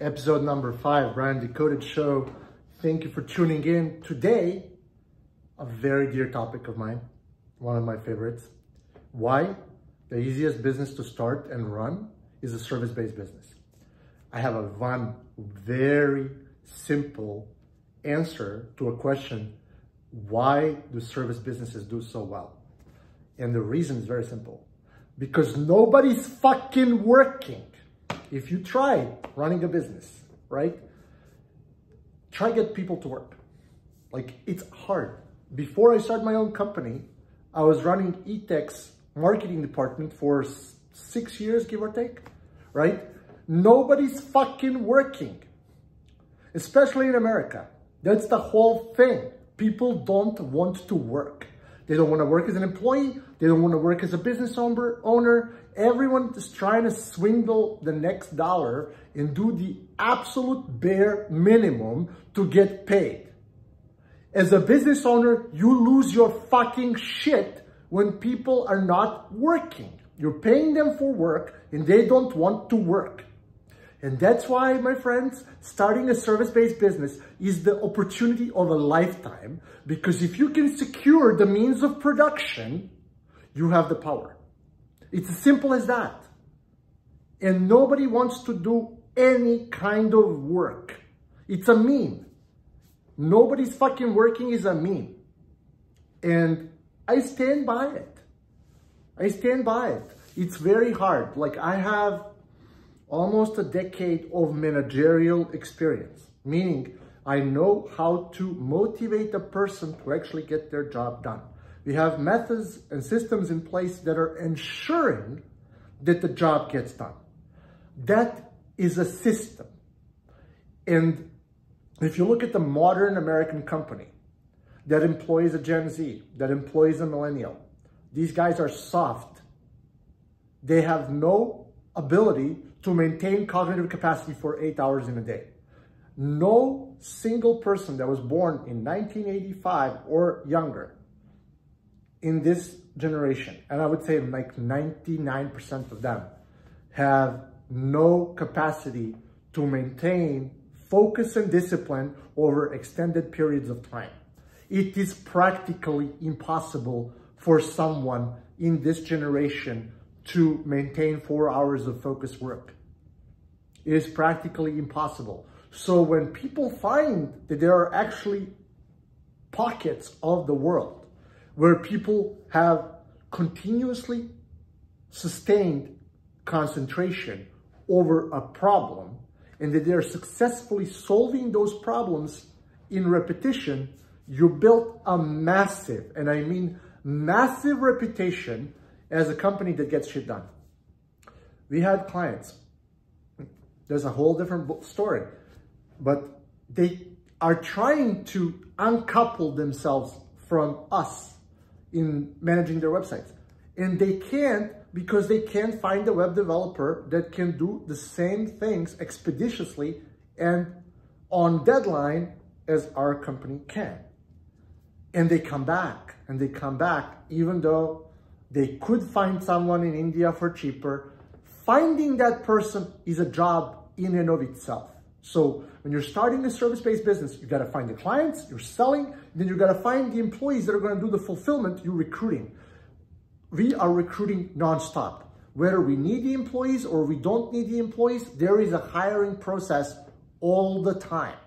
episode number five, Brian Decoded Show. Thank you for tuning in. Today, a very dear topic of mine, one of my favorites. Why the easiest business to start and run is a service-based business. I have a one very simple answer to a question, why do service businesses do so well? And the reason is very simple. Because nobody's fucking working. If you try running a business, right? Try get people to work. Like it's hard. Before I started my own company, I was running eTech's marketing department for six years, give or take, right? Nobody's fucking working, especially in America. That's the whole thing. People don't want to work. They don't want to work as an employee. They don't want to work as a business owner. Everyone is trying to swindle the next dollar and do the absolute bare minimum to get paid. As a business owner, you lose your fucking shit when people are not working. You're paying them for work and they don't want to work. And that's why, my friends, starting a service-based business is the opportunity of a lifetime. Because if you can secure the means of production, you have the power. It's as simple as that. And nobody wants to do any kind of work. It's a meme. Nobody's fucking working is a meme. And I stand by it. I stand by it. It's very hard. Like I have almost a decade of managerial experience, meaning I know how to motivate a person to actually get their job done. We have methods and systems in place that are ensuring that the job gets done. That is a system. And if you look at the modern American company that employs a Gen Z, that employs a millennial, these guys are soft. They have no ability to maintain cognitive capacity for eight hours in a day. No single person that was born in 1985 or younger in this generation, and I would say like 99% of them, have no capacity to maintain focus and discipline over extended periods of time. It is practically impossible for someone in this generation to maintain four hours of focused work. It is practically impossible. So when people find that there are actually pockets of the world where people have continuously sustained concentration over a problem and that they're successfully solving those problems in repetition, you built a massive, and I mean massive reputation as a company that gets shit done. We had clients. There's a whole different story, but they are trying to uncouple themselves from us in managing their websites. And they can't because they can't find a web developer that can do the same things expeditiously and on deadline as our company can. And they come back and they come back even though they could find someone in India for cheaper. Finding that person is a job in and of itself. So when you're starting a service-based business, you got to find the clients, you're selling, then you got to find the employees that are going to do the fulfillment, you're recruiting. We are recruiting nonstop. Whether we need the employees or we don't need the employees, there is a hiring process all the time.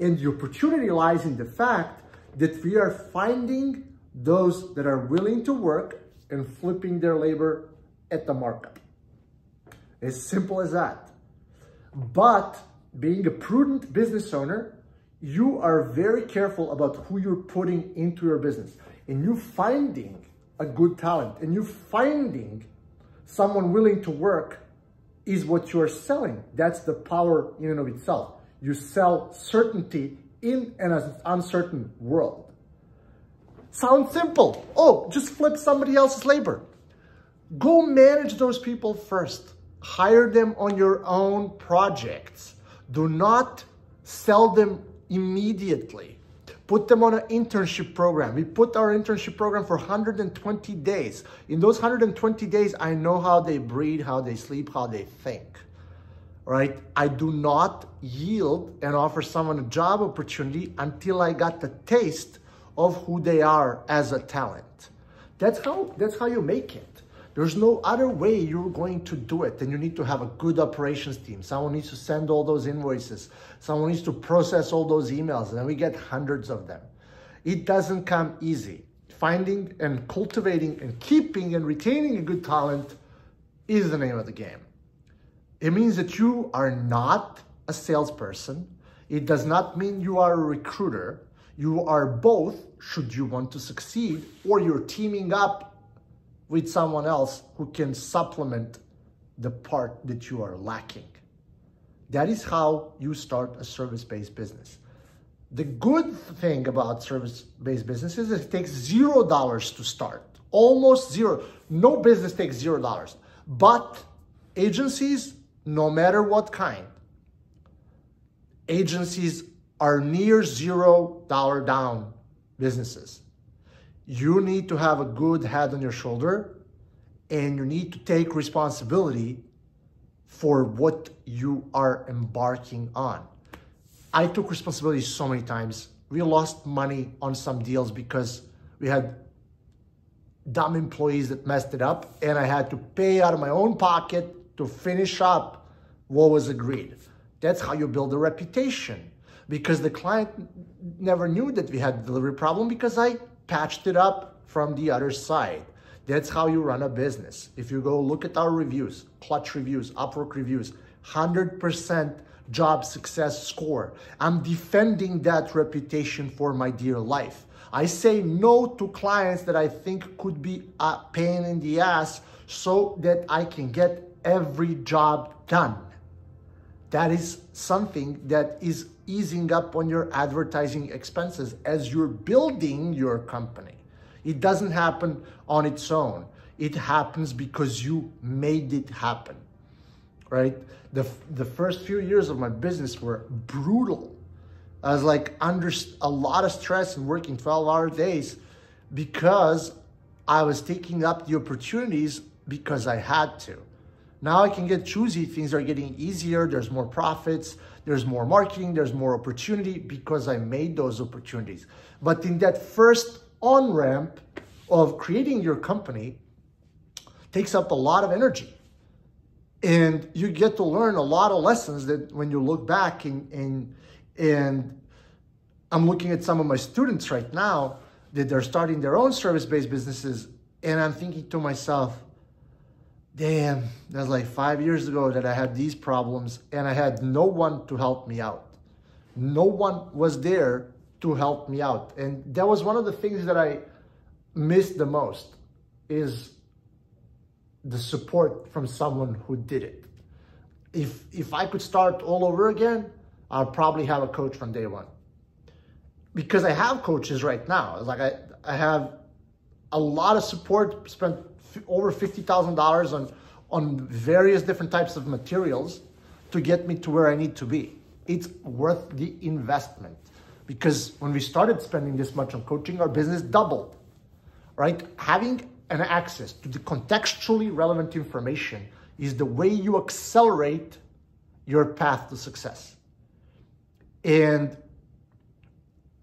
And the opportunity lies in the fact that we are finding those that are willing to work and flipping their labor at the markup. As simple as that. But being a prudent business owner, you are very careful about who you're putting into your business. And you finding a good talent and you finding someone willing to work is what you're selling. That's the power in and of itself. You sell certainty in an uncertain world. Sounds simple. Oh, just flip somebody else's labor. Go manage those people first. Hire them on your own projects. Do not sell them immediately. Put them on an internship program. We put our internship program for 120 days. In those 120 days, I know how they breathe, how they sleep, how they think. right? I do not yield and offer someone a job opportunity until I got the taste of who they are as a talent. That's how that's how you make it. There's no other way you're going to do it. And you need to have a good operations team. Someone needs to send all those invoices. Someone needs to process all those emails. And we get hundreds of them. It doesn't come easy. Finding and cultivating and keeping and retaining a good talent is the name of the game. It means that you are not a salesperson. It does not mean you are a recruiter. You are both, should you want to succeed, or you're teaming up with someone else who can supplement the part that you are lacking. That is how you start a service-based business. The good thing about service-based businesses is it takes zero dollars to start. Almost zero. No business takes zero dollars. But agencies, no matter what kind, agencies are near zero dollar down businesses. You need to have a good head on your shoulder and you need to take responsibility for what you are embarking on. I took responsibility so many times. We lost money on some deals because we had dumb employees that messed it up and I had to pay out of my own pocket to finish up what was agreed. That's how you build a reputation because the client never knew that we had a delivery problem because I patched it up from the other side. That's how you run a business. If you go look at our reviews, Clutch reviews, Upwork reviews, 100% job success score. I'm defending that reputation for my dear life. I say no to clients that I think could be a pain in the ass so that I can get every job done. That is something that is easing up on your advertising expenses as you're building your company. It doesn't happen on its own. It happens because you made it happen, right? The, the first few years of my business were brutal. I was like under a lot of stress and working 12 hour days because I was taking up the opportunities because I had to. Now I can get choosy. Things are getting easier. There's more profits. There's more marketing. There's more opportunity because I made those opportunities. But in that first on ramp of creating your company takes up a lot of energy. And you get to learn a lot of lessons that when you look back and, and, and I'm looking at some of my students right now that they're starting their own service-based businesses and I'm thinking to myself, damn, that's like five years ago that I had these problems and I had no one to help me out. No one was there to help me out. And that was one of the things that I missed the most is the support from someone who did it. If, if I could start all over again, I'll probably have a coach from day one. Because I have coaches right now. Like I, I have a lot of support, spent over $50,000 on, on various different types of materials to get me to where I need to be. It's worth the investment because when we started spending this much on coaching, our business doubled, right? Having an access to the contextually relevant information is the way you accelerate your path to success. And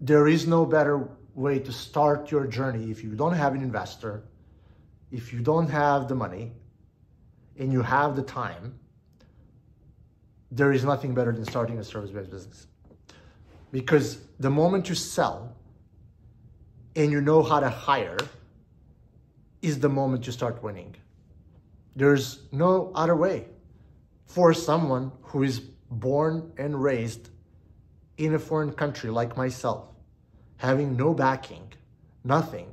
there is no better way to start your journey if you don't have an investor, if you don't have the money, and you have the time, there is nothing better than starting a service-based business. Because the moment you sell and you know how to hire is the moment you start winning. There's no other way for someone who is born and raised in a foreign country like myself, having no backing, nothing.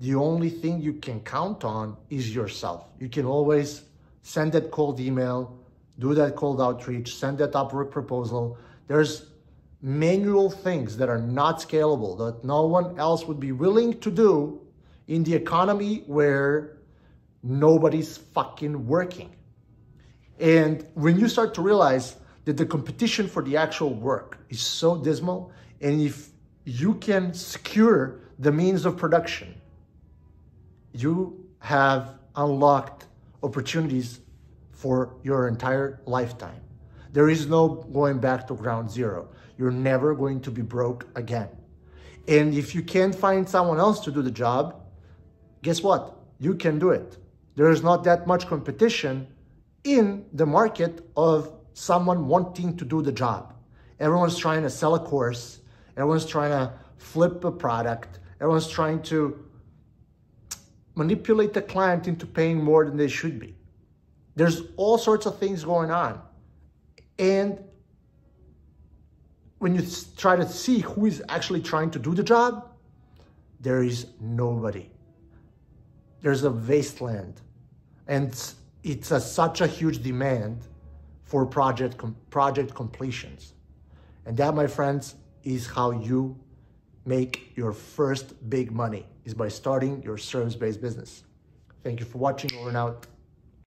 The only thing you can count on is yourself. You can always send that cold email, do that cold outreach, send that Upwork proposal. There's manual things that are not scalable, that no one else would be willing to do in the economy where nobody's fucking working. And when you start to realize that the competition for the actual work is so dismal, and if you can secure the means of production, you have unlocked opportunities for your entire lifetime. There is no going back to ground zero. You're never going to be broke again. And if you can't find someone else to do the job, guess what? You can do it. There is not that much competition in the market of someone wanting to do the job. Everyone's trying to sell a course. Everyone's trying to flip a product. Everyone's trying to manipulate the client into paying more than they should be. There's all sorts of things going on. And when you try to see who is actually trying to do the job, there is nobody. There's a wasteland. And it's a, such a huge demand for project, com project completions. And that, my friends, is how you make your first big money, is by starting your service-based business. Thank you for watching. Over and out.